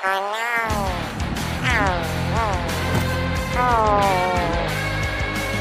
Oh no. Oh, oh, oh.